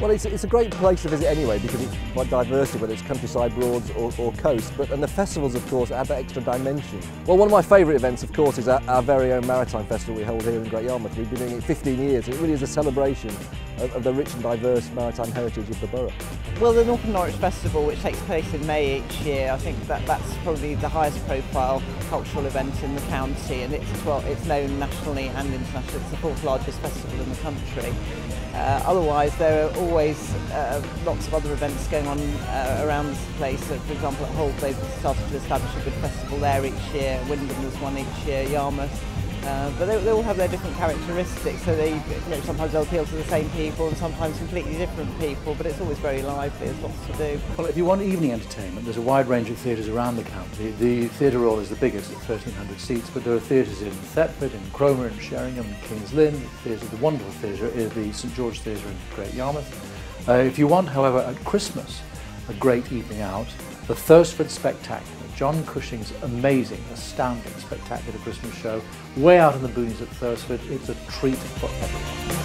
Well, it's, it's a great place to visit anyway because it's quite diversity, whether it's countryside, broads or, or coast. But and the festivals, of course, add that extra dimension. Well, one of my favourite events, of course, is our, our, very own Maritime Festival we hold here in Great Yarmouth. We've been doing it 15 years. It really is a celebration of, of the rich and diverse maritime heritage of the borough. Well, the Norfolk and Norwich Festival, which takes place in May each year, I think that that's probably the highest profile cultural event in the county and it's, well, it's known nationally and internationally. It's the fourth largest festival in the country. Uh, otherwise, there are always uh, lots of other events going on uh, around this place. So, for example, at Holt, they've started to establish a good festival there each year. Wyndham, there's one each year. Yarmouth. Uh, but they, they, all have their different characteristics, so they, you know, sometimes they'll appeal to the same people and sometimes completely different people, but it's always very lively, there's lots to do. Well, if you want evening entertainment, there's a wide range of theatres around the county. The Theatre Royal is the biggest at 1,300 seats, but there are theatres in Thetford, in Cromer, in Sheringham, in King's Lynn. The, theatre, the wonderful theatre is the St George Theatre in Great Yarmouth. Uh, if you want, however, at Christmas, a great evening out, the Thursford Spectacular John Cushing's amazing, astounding, spectacular Christmas show way out in the boonies at Thursford. It's a treat for everyone.